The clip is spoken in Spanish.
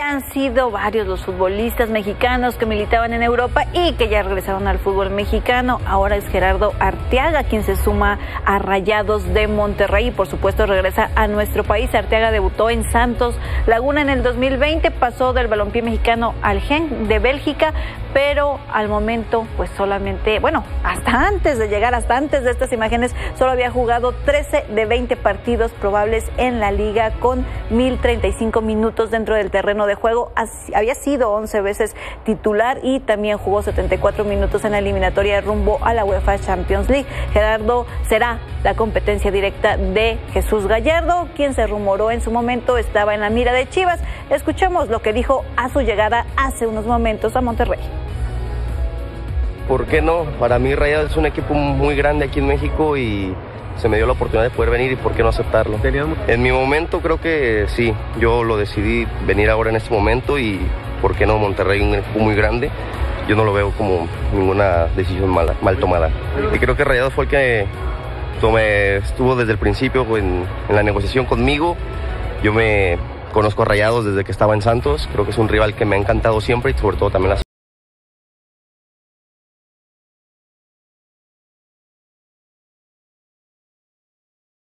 han sido varios los futbolistas mexicanos que militaban en Europa y que ya regresaron al fútbol mexicano. Ahora es Gerardo Arteaga quien se suma a Rayados de Monterrey y por supuesto regresa a nuestro país. Arteaga debutó en Santos Laguna en el 2020, pasó del balompié mexicano al Gen de Bélgica, pero al momento pues solamente, bueno, hasta antes de llegar, hasta antes de estas imágenes, solo había jugado 13 de 20 partidos probables en la liga con 1035 minutos dentro del terreno de juego. Había sido 11 veces titular y también jugó 74 minutos en la eliminatoria rumbo a la UEFA Champions League. Gerardo será la competencia directa de Jesús Gallardo, quien se rumoró en su momento estaba en la mira de Chivas. Escuchemos lo que dijo a su llegada hace unos momentos a Monterrey. ¿Por qué no? Para mí Rayados es un equipo muy grande aquí en México y se me dio la oportunidad de poder venir y por qué no aceptarlo. En mi momento creo que sí, yo lo decidí venir ahora en este momento y por qué no Monterrey, un equipo muy grande. Yo no lo veo como ninguna decisión mala, mal tomada. Y creo que Rayados fue el que estuvo desde el principio en, en la negociación conmigo. Yo me conozco a Rayados desde que estaba en Santos. Creo que es un rival que me ha encantado siempre y sobre todo también las